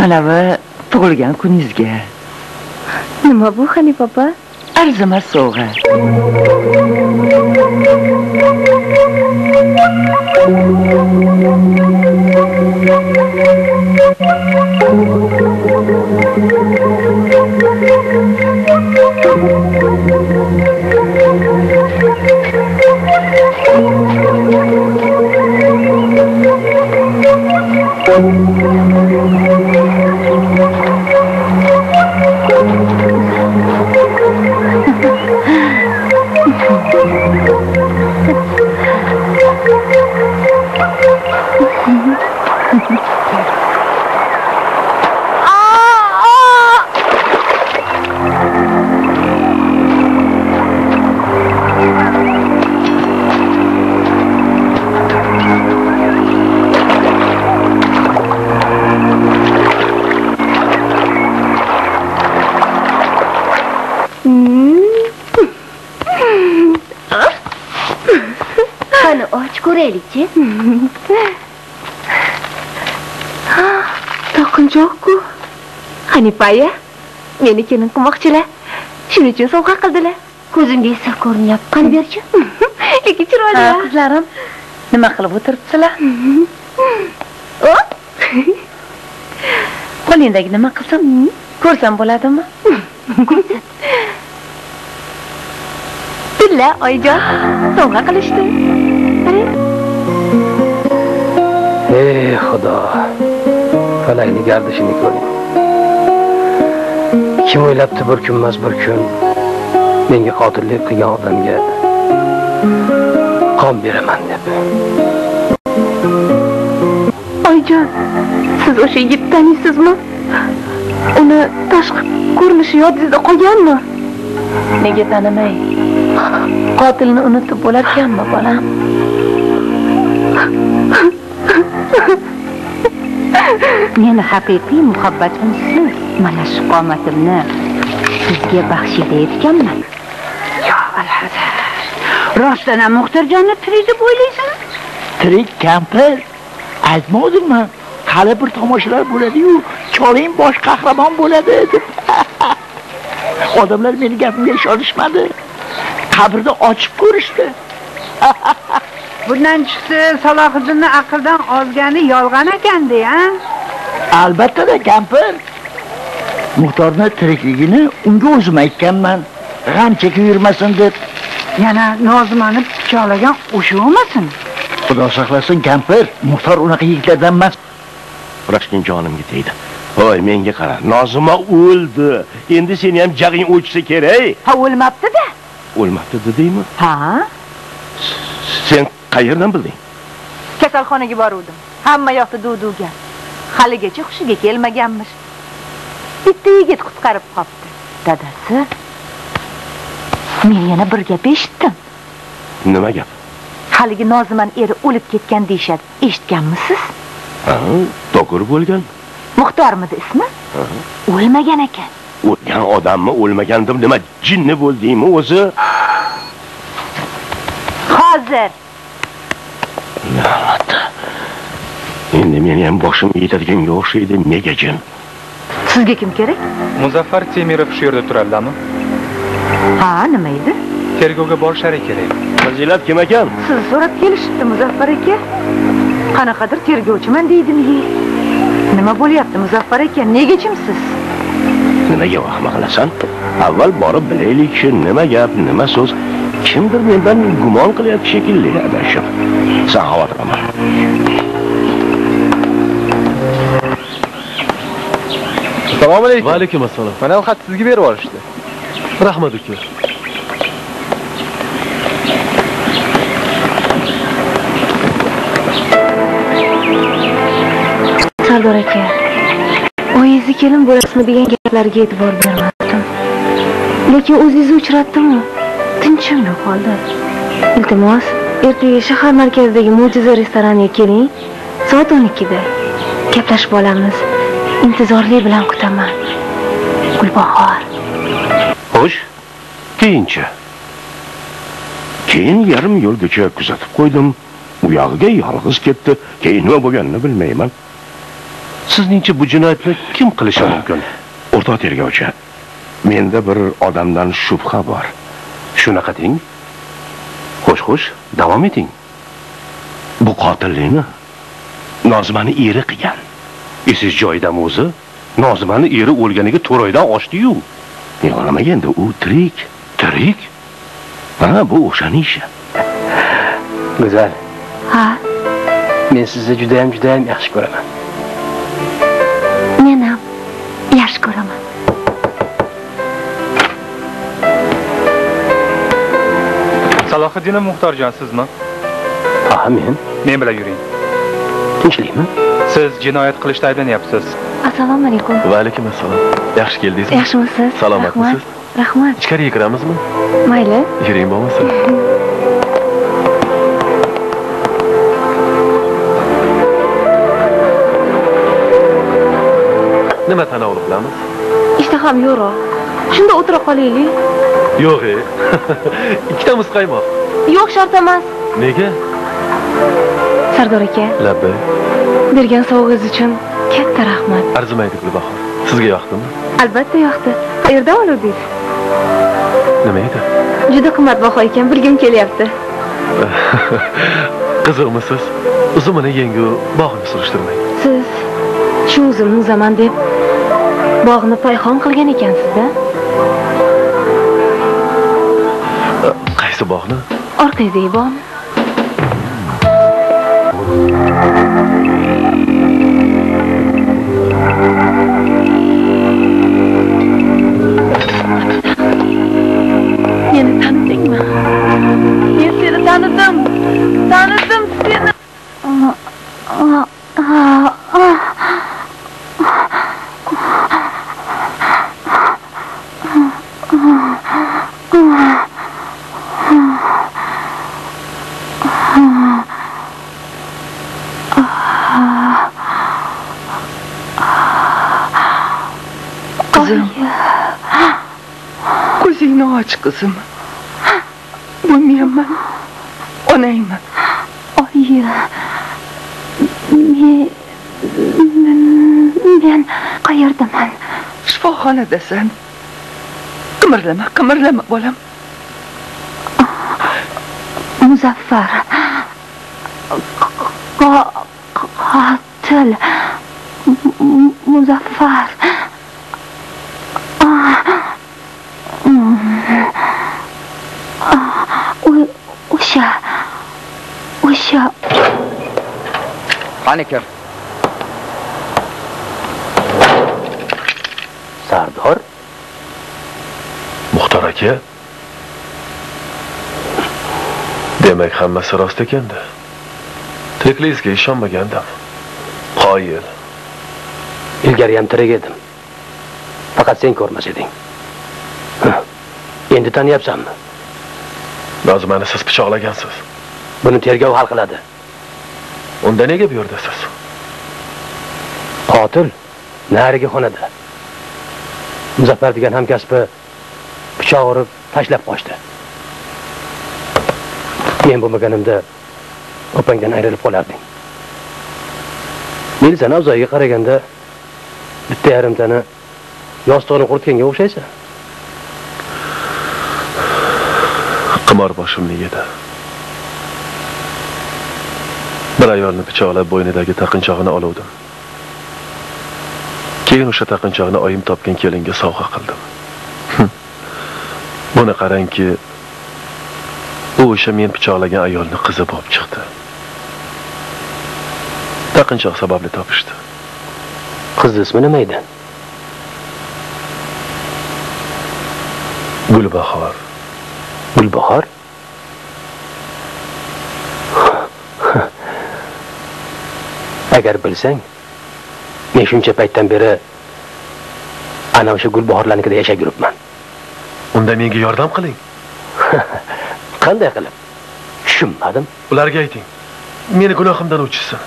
Speaker 20: manavi tug'ilgan kuningizga
Speaker 19: nima bu hanifa opa
Speaker 20: arzimas sovg'a
Speaker 2: Ko'raylikchi?
Speaker 3: Taqinchoq-ku hanifa aya meni kelin qilmoqchilar shuning uchun sovg'a qildilar.
Speaker 2: Ko'zimga esa ko'rinyapti qani berchi [LAUGHS]
Speaker 3: lekin chiroyli
Speaker 6: qizlarim nima qilib o'tiribsizlar? [LAUGHS] Qo'lingdagi nima qilsam ko'rsam bo'ladimi? [LAUGHS]
Speaker 3: Tilla oyijon sovg'a qilishdi
Speaker 4: ey xudo falakni gardishini ko'ring. Kim o'ylabdi bir kunmas bir kun? Menga qotillik qilgan odamga qon beraman deb.
Speaker 3: Oyijon siz o'sha yigitni taniysizmi uni tashqi ko'rinishi yodingizda qolganmi?
Speaker 6: Nega tanimay? Qotilni unutib bo'larkanmi bolam
Speaker 2: meni haqiqiy muhabbatim siz. Mana shu qomatimni sizga baxshida etganman
Speaker 22: yo alhazar rostdan ham muxtorjonni tirik deb o'ylaysizmi
Speaker 23: tirik kampir. Aytmovdingmi hali bir tomoshalar bo'ladiyu choling bosh qahramon bo'ladi deb. [LAUGHS] Odamlar meni gapimga ishonishmadi. Qabrni ochib ko'rishdi
Speaker 22: bundan chiqsa salohiddinni aqldan ozgani yolg'on ekanda a
Speaker 23: albatta kampir muxtorni tirikligini unga o'zim aytganman g'am chekib yurmasin deb
Speaker 22: yana nozimani pichoqlagan o'sha bo'lmasin
Speaker 23: xudo saqlasin kampir muxtor unaqa yigitlardan emas
Speaker 24: Rashkin jonimga tegdi. Voy, menga qara. Nozima o'ldi. Endi seni ham jag'ing o'chsa kerak.
Speaker 6: ha o'lmabdi-da
Speaker 24: O'lmabdi dedingmi?
Speaker 6: ha
Speaker 24: Sen qayerdan bilding?
Speaker 6: kasalxonaga boruvdim. Hamma yoqda duv gap haligacha hushiga kelmaganmish. Bitta yigit qutqarib qolibdi dadasi men yana bir gap eshitdim.
Speaker 24: Nima gap?
Speaker 6: haligi noziman eri o'lib ketgan deyishadi. Eshitganmisiz?
Speaker 24: To'g'ri bo'lgan.
Speaker 6: muxtormidi ismi? O'lmagan ekan.
Speaker 24: O'lgan odammi, o'lmagandim. Nima jinni bo'ldingmi o'zi?
Speaker 6: hozir
Speaker 24: Endi meni ham boshim yetadiganga o'xshaydi, nega jin?
Speaker 6: sizga kim kerak?
Speaker 25: Muzaffar temirov shu yerda turadimi
Speaker 6: ha nima edi?
Speaker 25: Tergovga borishlari kerak
Speaker 24: fazilat kim ekan?
Speaker 6: Sizni so'rab kelishibdi muzaffar aka. Qanaqadir tergovchiman deydimi nima bo'lyapti muzaffar aka nega jimsiz?
Speaker 24: Nimaga vahma qilasan avval borib bilaylik-chi nima gap nima so'z. Kimdir mendan gumon qilyapti shekilli adashim xavotir olma
Speaker 21: assalomu alaykum va alaykum assalom mana bu xat sizga berib yuborishdi rahmat uka
Speaker 3: sardor aka oyizni kelin bo'lasizmi degan gaplarga e'tibor bermadim lekin o'zingizni uchratdimu tinchim yo'qoldi iltimos ertaga shahar markazidagi mo'jiza restoraniga keling. Soat o'n ikkida. Gaplashib olamiz. Intizorlik bilan kutaman. Gulbahor.
Speaker 24: Xo'sh keyinchi. Keyin yarim yo'lgacha kuzatib qo'ydim. U yog'iga yolg'iz ketdi. Keyin nima bo'lganini bilmayman. Sizningcha bu jinoyatni kim qilishi mumkin? O'rtoq tergovchi. Menda bir odamdan shubha bor. Shunaqa deng. Xo'sh xo'sh davom eting. Bu qotillikni nozimani eri qilgan. Esiz joyidami o'zi nozimani eri o'lganiga to'rt oydan oshdi-yu endi u tirik tirik. Ha bu o'shani ishi
Speaker 4: go'zal.
Speaker 3: Ha?
Speaker 4: Men sizni judayam judayam yaxshi ko'raman
Speaker 25: salohiddinov muxtorjon sizmi
Speaker 4: ha men
Speaker 25: men bilan yuring
Speaker 4: tinchlikmi
Speaker 25: siz jinoyat qilishda ayblanayapsiz
Speaker 3: assalomu alaykum
Speaker 21: va alaykum assalom yaxshi keldingizmi
Speaker 3: yaxshimisiz
Speaker 21: salomatmisiz
Speaker 3: rahmat.
Speaker 21: ichkariga kiramizmi
Speaker 3: mayli.
Speaker 21: Yuring bo'lmasa nima tanovul qilamiz
Speaker 3: ishtaham yo'qroq shunda o'tira qolaylik.
Speaker 21: Yo'q e. [LAUGHS] İkkita muzqaymoq
Speaker 3: yo'q shart emas.
Speaker 21: Nega?
Speaker 3: Sardor aka.
Speaker 21: Labbay
Speaker 3: bergan sovg'ingiz uchun katta rahmat.
Speaker 21: Arzimaydi gulbahor. Sizga yoqdimi?
Speaker 3: Albatta yoqdi. Qayerdan oluvdingiz
Speaker 21: nima edi?
Speaker 3: Juda qimmatbaho ekan bilgim kelyapti. [LAUGHS]
Speaker 21: Qiziqmisiz uzumini yengu bog'ini surishtirmang.
Speaker 3: Siz shu uzumni uzaman deb bog'ni payhon qilgan ekansizda?
Speaker 21: Qaysi bog'ni
Speaker 3: orqangizdagi bog'ni
Speaker 20: Meni tanidingmi? Men seni tanidim. Tanidim seni. Qizim. Ko'zingni och qizim. Bu menman. Onangman.
Speaker 2: Oyi. Men men qayerdaman?
Speaker 20: Shifoxonadasan. Qimirlama, qimirlama bolam.
Speaker 2: Muzaffar. M- Muzaffar. O'sha. O'sha.
Speaker 4: qani kim sardor?
Speaker 21: Muxtor aka? Demak hammasi rost ekanda. Tirikligingizga ishonmagandim qoyil.
Speaker 4: Ilgari ham tirik edim. Faqat sen ko'rmas eding. Endi taniyapsanmi
Speaker 21: nozimani siz pichoqlagansiz
Speaker 4: buni tergov hal qiladi.
Speaker 21: Unda nega bu yerdasiz
Speaker 4: qotil narigi xonada. Muzaffar degan hamkasbi pichoq urib tashlab qochdi. Men bo'lmaganimda opangdan ayrilib qolarding sana avzoyiga qaraganda bitta yarimtani yostig'ini quritganga o'xshaysan
Speaker 21: qimor boshimni yedi bir ayolni pichoqlab bo'ynidagi taqinchog'ini oluvdim. Keyin o'sha taqinchoqni oyim topgan kelinga sovg'a qildim. [LAUGHS] Buni qarangki u o'sha men pichoqlagan ayolni qizi bo'lib chiqdi. Taqinchoq sababli topishdi.
Speaker 4: Qizni ismi nima edi?
Speaker 21: Gulbahor
Speaker 4: gulbahor? [LAUGHS] Agar bilsang men shuncha paytdan beri ana o'sha gulbahorlarnikida yashab yuribman.
Speaker 21: Unda menga yordam qiling. [LAUGHS]
Speaker 4: Qanday qilib? Tushunmadim.
Speaker 21: Ularga ayting. Meni gunohimdan o'chishsin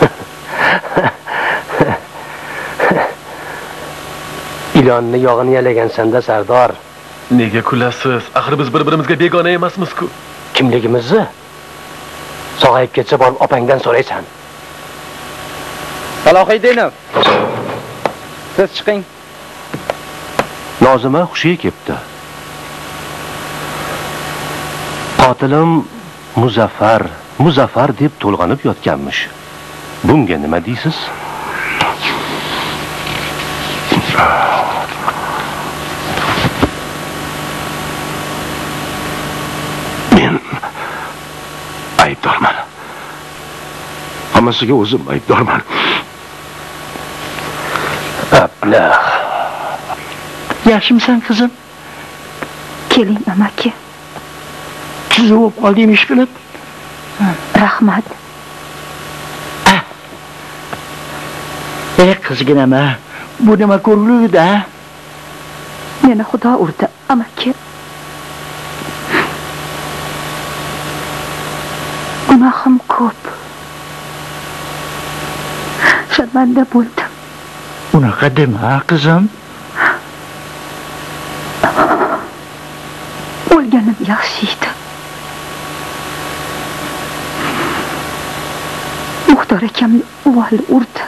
Speaker 21: [LAUGHS]
Speaker 4: ilonni yog'ini yalagansanda sardor
Speaker 21: nega kulasiz? Axir biz bir birimizga begona emasmiz-ku.
Speaker 4: Kimligimizni sog'ayib ketsa borib opangdan so'raysan.
Speaker 26: Salohiddinov siz chiqing.
Speaker 27: Nozima hushiga kelibdi qotilim muzaffar muzaffar deb to'lg'anib yotganmish. Bunga nima deysiz
Speaker 24: aybdorman hammasiga o'zim aybdorman
Speaker 4: ablah
Speaker 23: yaxshimisan qizim
Speaker 2: Keling amaki.
Speaker 23: tuzib bo'lib qolding ish qilib
Speaker 2: Rahmat.
Speaker 23: ey qizginama bu nima ko'rgulida
Speaker 2: Meni Xudo urdi, amaki. Gunohim ko'p. Sharmanda bo'ldim.
Speaker 23: unaqa dema qizim
Speaker 2: O'lganim yaxshi edi. muxtor akamni uvol urdi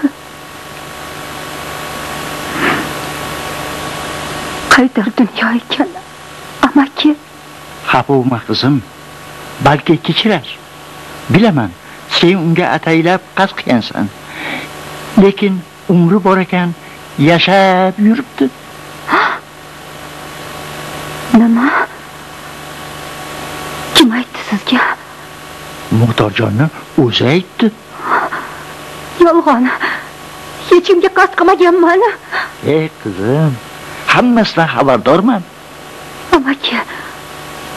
Speaker 2: qaydir dunyo ekan amaki
Speaker 23: xafa bo'lma qizim balki kechirar bilaman sen unga ataylab qasd qilgansan lekin umri bor ekan yashab yuribdi. [GASPS]
Speaker 2: Nima? Kim aytdi sizga?
Speaker 23: Muxtorjonni o'zi aytdi. [GASPS]
Speaker 2: Yolg'on hech kimga qasd qilmaganman
Speaker 23: ey qizim hammasidan xabardorman.
Speaker 2: Amaki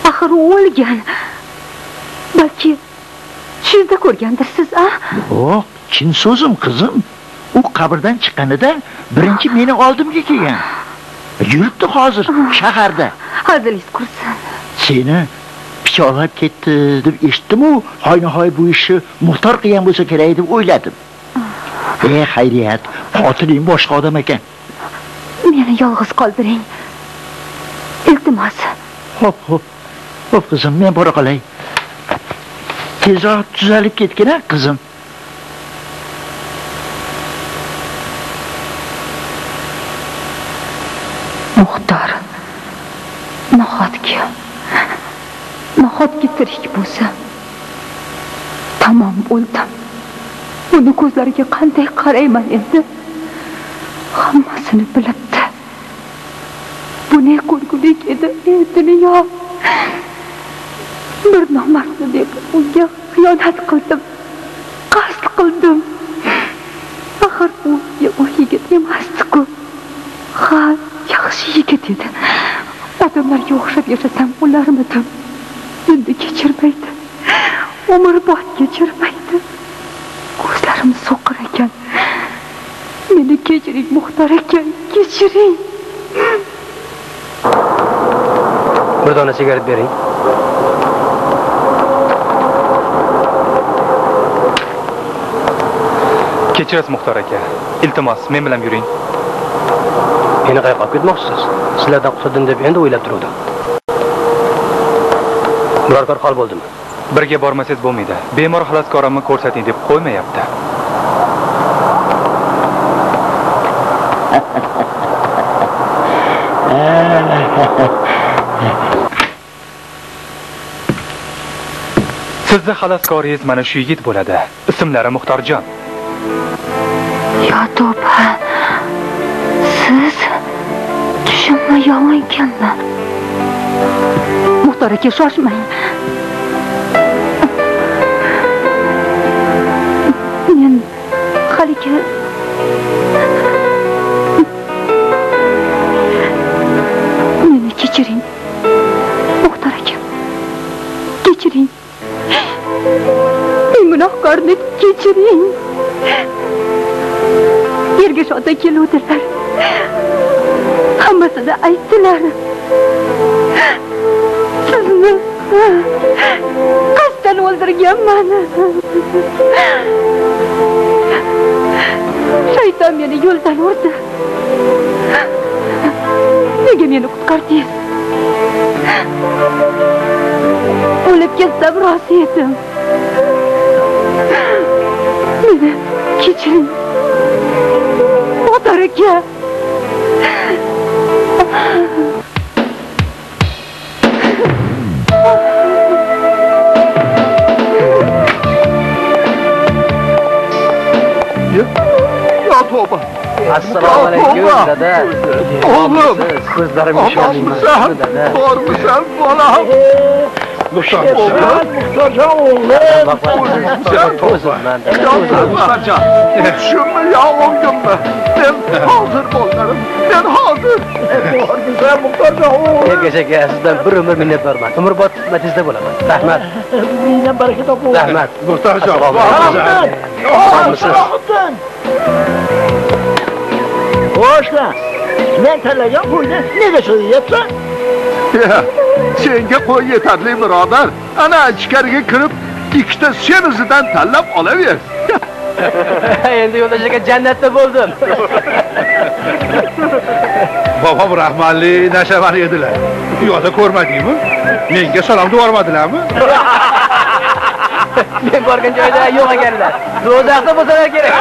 Speaker 2: axir u o'lgan. Balki tushingizda ko'rgandirsiz a?
Speaker 23: Yo'q chin so'zim qizim. U qabrdan chiqqanida birinchi meni oldimga kelgan. Yuribdi hozir shaharda.
Speaker 2: Hazilingiz qursin.
Speaker 23: Seni pichoqlab ketdi deb eshitdimu? Hoynahoy bu ishni muxtor qilgan bo'lsa kerak deb o'yladim. Ey xayriyat qotiling boshqa odam ekan.
Speaker 2: Meni yolg'iz qoldiring. Iltimos.
Speaker 23: Hop, hop. Hop qizim, men bora qolay. Tezroq tuzalib ketgin a qizim.
Speaker 2: muxtor nahotki? Nahotki tirik bo'lsa? Tamom o'ldim uni ko'zlariga qanday qarayman endi? Hammasini bilibdi. Bu ne ko'rgulik edi ey dunyo? Bir nomardni deb unga xiyonat qildim. Qasd qildim. Axir u u yigit emasdiku. Ha yaxshi yigit edi. Odamlarga o'xshab yashasam bo'larmidim endi kechirmaydi. Umrbod kechirmaydi. Ko'zlarim so'qir ekan. Meni kechiring muxtor ekan kechiring.
Speaker 4: Bir dona sigaret bering.
Speaker 25: Kechirasiz muxtor aka. Iltimos men bilan yuring.
Speaker 4: Meni qayoqqa olib ketmoqchisiz? Sizlardan qutuldim deb endi o'ylab turuvdim. Biror kor hol bo'ldimi?
Speaker 25: Birga bormasangiz bo'lmaydi. Bemor xaloskorimni ko'rsating deb qo'ymayapti. [LAUGHS] Sizni xaloskoringiz mana shu yigit bo'ladi. Ismlari muxtorjon
Speaker 2: yo siz siz yomon ekanman muxtor aka shoshmang. Men haligi meni kechiring muxtor aka kechiring. [GASPS] Men gunohkorni kechiring. Ergash ota keluvdilar. Hammasini aytdilar. Sizni qasddan o'ldirganman. Shayton meni yo'ldan urdi. Nega meni qutqardingiz? O'lib ketsam rozi edim. Meni kechiring. Zülfikar! Ya
Speaker 10: Tuğba! Assalamu
Speaker 4: aleyküm Tuğba. dede. Oğlum! Kızlarım Aman inşallah. sen, dede.
Speaker 10: var mı sen bana?
Speaker 4: Dada
Speaker 10: o'g'lim
Speaker 4: ko'zlarim
Speaker 10: bormisan bormisan bolam muxtorjon o'g'lim muxtorjon tushimmi yo o'ngimmi men hozir bo'lganim men hozir bormisan muxtorjon
Speaker 4: ergash aka sizdan bir umr minnatdorman umrbod xizmatingizda bo'laman rahmat
Speaker 23: Mendan baraka toping.
Speaker 4: rahmat
Speaker 10: muxtorjon
Speaker 23: Xo'shlar. Men tanlagan qo'yni nega so'yyapsan?
Speaker 10: Senga qo'y yetarli birodar. Ana ichkariga kirib ikkita sen izidan tanlab olaver. [LAUGHS]
Speaker 4: Endi yo'ldosh aka jannatda bo'ldim. [LAUGHS]
Speaker 18: Bobom rahmatli nashavand edilar. Yo'lda ko'rmadingmi? Menga salom yubormadilarmi? [LAUGHS]
Speaker 4: Men borgan joyda yo'q ekanlar. Do'zaxda bo'lsalar kerak.